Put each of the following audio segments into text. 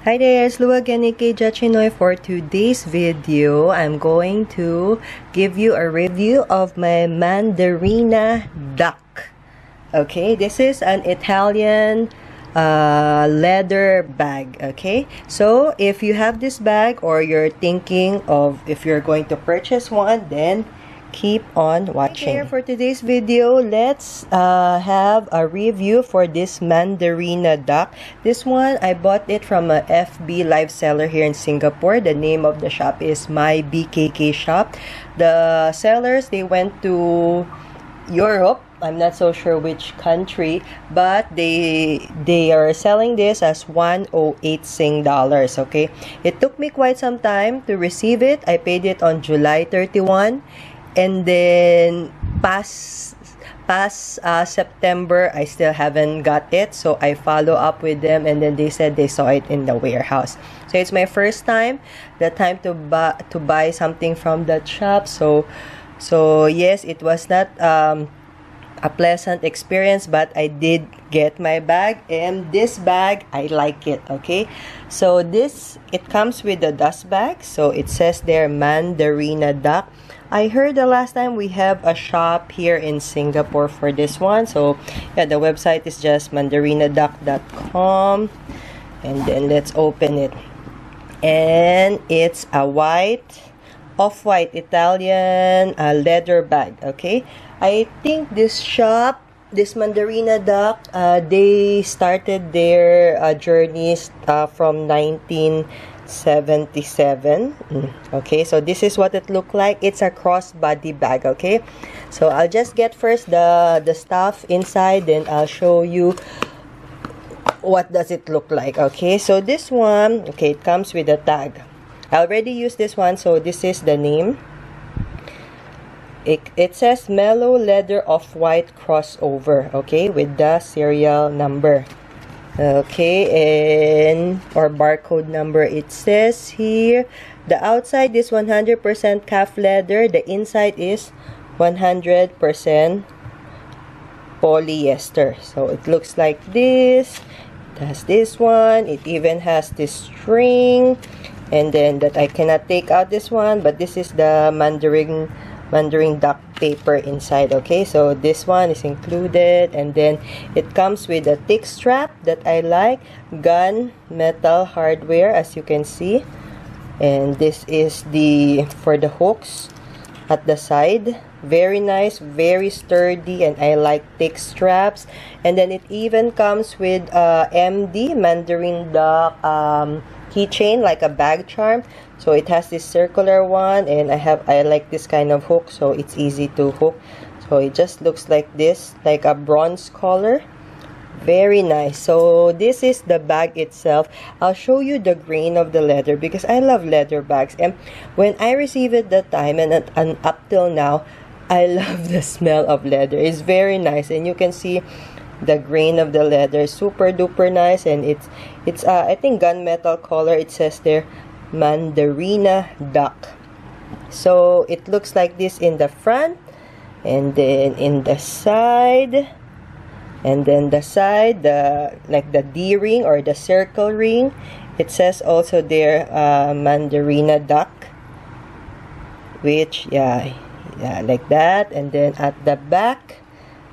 Hi there, it's Lua Genike Jachinoy. For today's video, I'm going to give you a review of my Mandarina duck. Okay, this is an Italian uh, leather bag. Okay, so if you have this bag or you're thinking of if you're going to purchase one, then keep on watching. Here for today's video, let's uh, have a review for this Mandarina duck. This one, I bought it from a FB live seller here in Singapore. The name of the shop is My BKK Shop. The sellers, they went to Europe I'm not so sure which country, but they they are selling this as 108 Sing dollars, okay? It took me quite some time to receive it. I paid it on July 31 and then past past uh, September I still haven't got it. So I follow up with them and then they said they saw it in the warehouse. So it's my first time the time to buy to buy something from that shop. So so yes it was not um, a pleasant experience but I did get my bag and this bag I like it okay? So this it comes with a dust bag. So it says there Mandarina duck I heard the last time we have a shop here in Singapore for this one. So, yeah, the website is just mandarinaduck.com. And then let's open it. And it's a white, off-white Italian uh, leather bag, okay? I think this shop, this Mandarina Duck, uh, they started their uh, journeys uh, from 19... 77 mm, okay so this is what it looked like. It's a crossbody bag okay? So I'll just get first the the stuff inside then I'll show you what does it look like okay? So this one okay it comes with a tag. I already used this one so this is the name. It, it says mellow leather off-white crossover okay with the serial number okay and or barcode number it says here the outside is 100% calf leather the inside is 100% polyester. So it looks like this it has this one it even has this string and then that I cannot take out this one but this is the mandarin mandarin duck paper inside okay? So this one is included and then it comes with a thick strap that I like gun metal hardware as you can see. And this is the for the hooks at the side. Very nice very sturdy and I like thick straps. And then it even comes with uh, MD Mandarin Duck um, keychain like a bag charm. So it has this circular one and I have I like this kind of hook so it's easy to hook. So it just looks like this like a bronze color. Very nice. So this is the bag itself. I'll show you the grain of the leather because i love leather bags. And when i received it that time and, and up till now i love the smell of leather. It's very nice and you can see the grain of the leather. Super duper nice and it's it's uh, I think gunmetal color it says there mandarina duck. So it looks like this in the front and then in the side and then the side the like the D ring or the circle ring. It says also there uh, mandarina duck which yeah yeah like that. And then at the back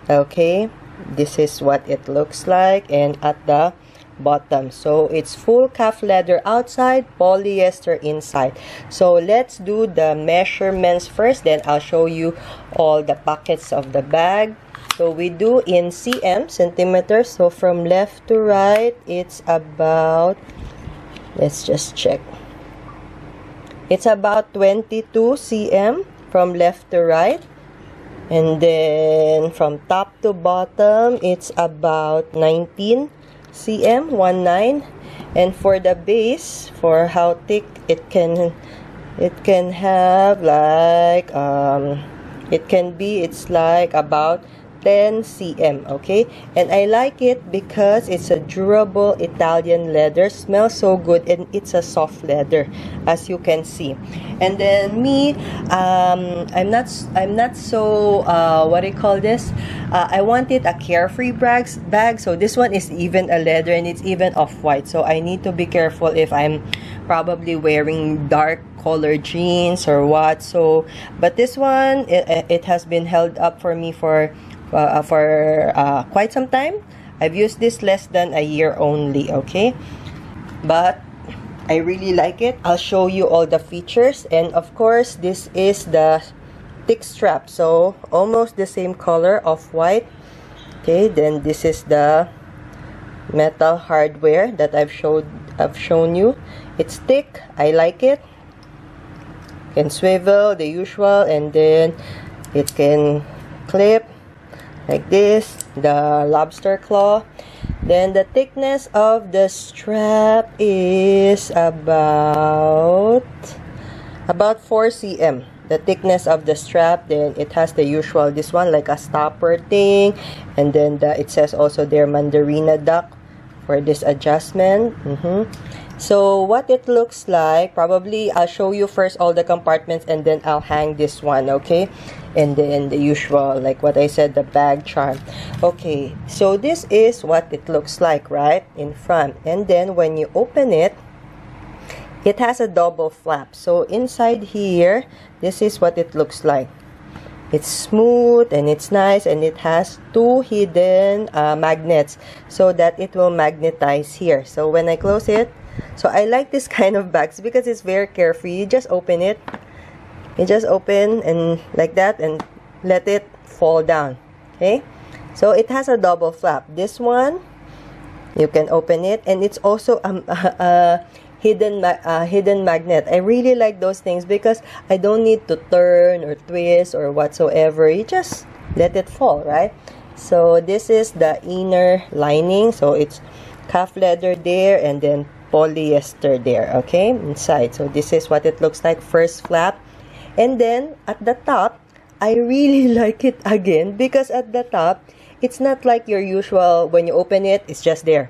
okay this is what it looks like and at the bottom. So it's full calf leather outside polyester inside. So let's do the measurements first. Then I'll show you all the pockets of the bag. So we do in cm centimeters. So from left to right it's about let's just check. It's about 22 cm from left to right and then from top to bottom it's about 19 cm 19 and for the base for how thick it can it can have like um it can be it's like about 10 cm okay? And I like it because it's a durable Italian leather. Smells so good and it's a soft leather as you can see. And then me um, I'm not I'm not so uh, what do you call this? Uh, I wanted a carefree bags, bag so this one is even a leather and it's even off-white. So I need to be careful if I'm probably wearing dark color jeans or what. So but this one it, it has been held up for me for uh, for uh, quite some time. I've used this less than a year only, okay? But I really like it. I'll show you all the features. And of course, this is the thick strap. So, almost the same color of white. Okay, then this is the metal hardware that I've showed I've shown you. It's thick. I like it. Can swivel, the usual, and then it can clip like this the lobster claw. Then the thickness of the strap is about about 4 cm. The thickness of the strap then it has the usual this one like a stopper thing. And then the, it says also there mandarina duck for this adjustment. Mm -hmm. So what it looks like probably I'll show you first all the compartments and then I'll hang this one okay? And then the usual like what I said the bag charm. Okay so this is what it looks like right? In front. And then when you open it it has a double flap. So inside here this is what it looks like. It's smooth and it's nice and it has two hidden uh, magnets so that it will magnetize here. So when I close it so I like this kind of bags because it's very carefree. You just open it. You just open and like that and let it fall down. Okay? So it has a double flap. This one you can open it. And it's also a, a, a hidden a hidden magnet. I really like those things because i don't need to turn or twist or whatsoever. You just let it fall right? So this is the inner lining. So it's calf leather there and then polyester there okay inside so this is what it looks like first flap and then at the top, I really like it again because at the top, it's not like your usual when you open it, it's just there,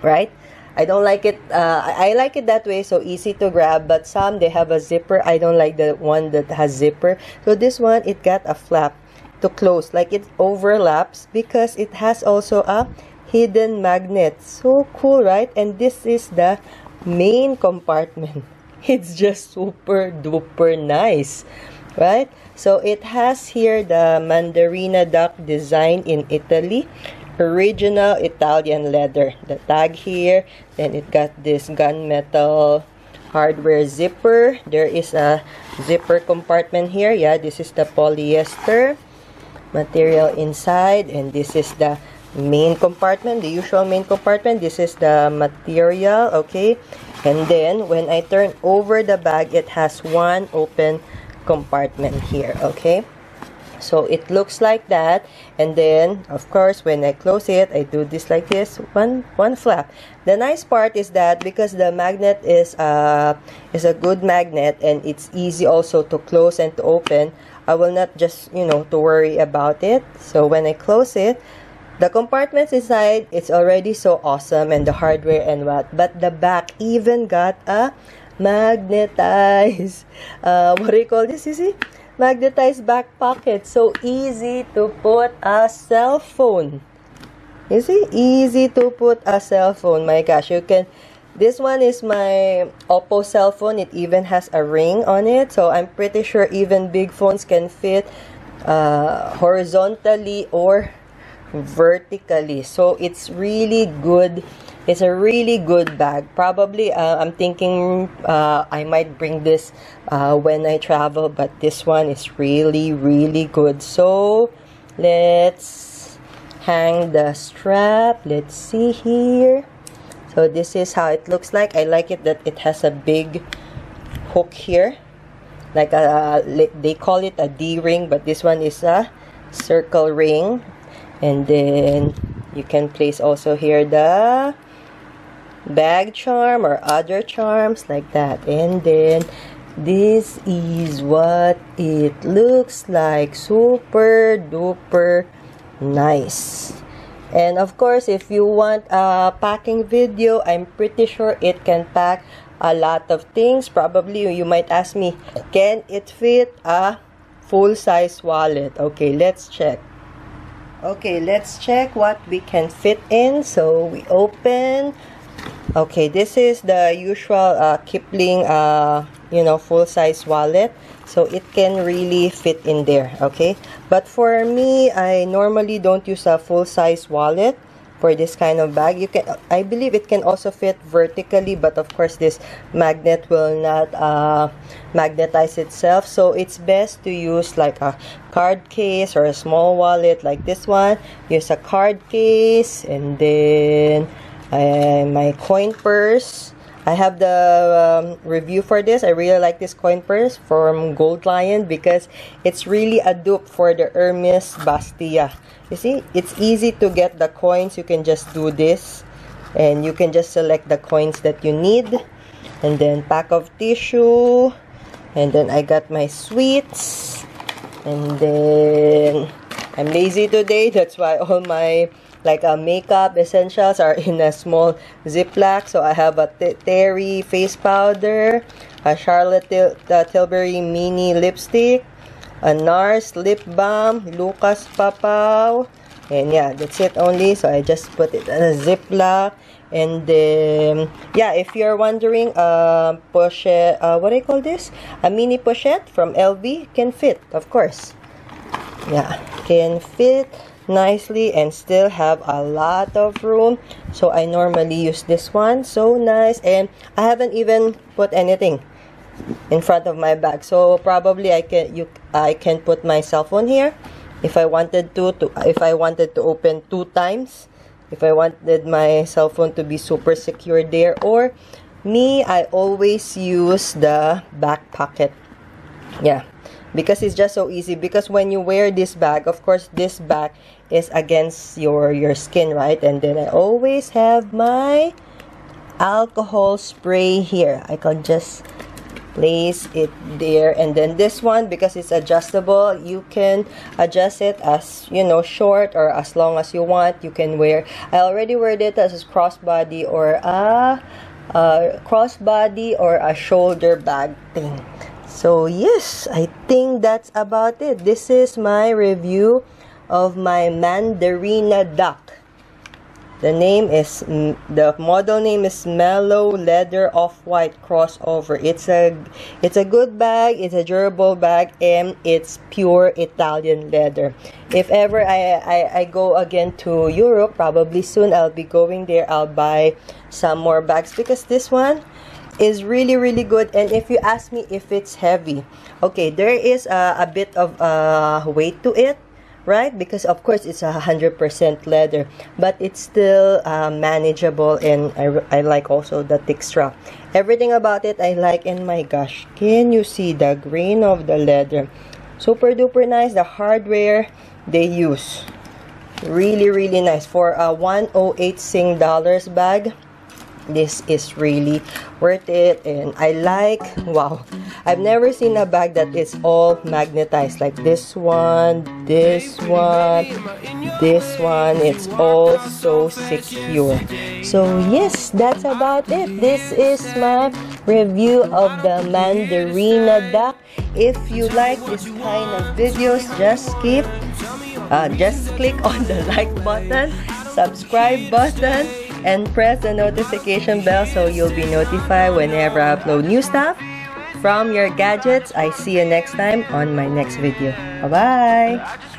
right? I don't like it. Uh, I like it that way, so easy to grab. But some they have a zipper. I don't like the one that has zipper. So this one, it got a flap to close, like it overlaps because it has also a hidden magnet. So cool, right? And this is the main compartment. it's just super duper nice right? So it has here the mandarina duck design in italy. Original italian leather. The tag here. Then it got this gunmetal hardware zipper. There is a zipper compartment here. Yeah this is the polyester material inside. And this is the main compartment. The usual main compartment this is the material okay? And then when I turn over the bag it has one open compartment here okay? So it looks like that. And then of course when I close it I do this like this one one flap. The nice part is that because the magnet is uh is a good magnet and it's easy also to close and to open I will not just you know to worry about it. So when I close it the compartments inside, it's already so awesome and the hardware and what. But the back even got a magnetized, uh, what do you call this, you see? Magnetized back pocket. So easy to put a cell phone. You see? Easy to put a cell phone. My gosh, you can... This one is my Oppo cell phone. It even has a ring on it. So I'm pretty sure even big phones can fit uh, horizontally or vertically. So it's really good. It's a really good bag. Probably uh, i'm thinking uh, i might bring this uh, when i travel but this one is really really good. So let's hang the strap. Let's see here. So this is how it looks like. I like it that it has a big hook here. Like a they call it a d ring but this one is a circle ring and then you can place also here the bag charm or other charms like that. And then this is what it looks like. Super duper nice. And of course if you want a packing video i'm pretty sure it can pack a lot of things. Probably you might ask me can it fit a full-size wallet? Okay let's check okay let's check what we can fit in. So we open. Okay this is the usual uh, Kipling uh, you know full-size wallet. So it can really fit in there okay? But for me I normally don't use a full-size wallet for this kind of bag. You can I believe it can also fit vertically but of course this magnet will not uh, magnetize itself. So it's best to use like a card case or a small wallet like this one. Use a card case and then uh, my coin purse I have the um, review for this. I really like this coin purse from Gold Lion because it's really a dupe for the Hermes Bastia. You see, it's easy to get the coins. You can just do this and you can just select the coins that you need. And then pack of tissue. And then I got my sweets. And then I'm lazy today. That's why all my like uh, makeup essentials are in a small ziploc. So i have a terry face powder a charlotte Til uh, tilbury mini lipstick a nars lip balm lucas papaw and yeah that's it only. So i just put it in a ziploc. And then yeah if you're wondering uh pochette uh what I call this? A mini pochette from lv can fit of course yeah. Can fit nicely and still have a lot of room. So I normally use this one. So nice. And I haven't even put anything in front of my bag. So probably I can you I can put my cell phone here. If I wanted to, to if I wanted to open two times. If I wanted my cell phone to be super secure there. Or me I always use the back pocket. Yeah because it's just so easy. Because when you wear this bag of course this bag is against your your skin right? And then I always have my alcohol spray here. I can just place it there. And then this one because it's adjustable you can adjust it as you know short or as long as you want. You can wear I already wear it as a crossbody or a, a crossbody or a shoulder bag thing so yes, I think that's about it. This is my review of my Mandarina duck. The name is the model name is Mellow Leather Off-White Crossover. It's a it's a good bag, it's a durable bag and it's pure Italian leather. If ever I, I, I go again to Europe, probably soon I'll be going there. I'll buy some more bags because this one is really really good. And if you ask me if it's heavy okay there is a, bit of uh, weight to it right? Because of course it's a hundred percent leather but it's still uh, manageable. And I, I like also the texture. Everything about it I like. And my gosh can you see the grain of the leather? Super duper nice. The hardware they use. Really really nice. For a 108 sing dollars bag this is really worth it. And I like wow I've never seen a bag that is all magnetized like this one this one this one. It's all so secure. So yes that's about it. This is my review of the Mandarina duck. If you like this kind of videos just keep uh, just click on the like button subscribe button and press the notification bell so you'll be notified whenever I upload new stuff from your gadgets. I see you next time on my next video. Bye-bye!